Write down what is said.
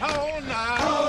All night.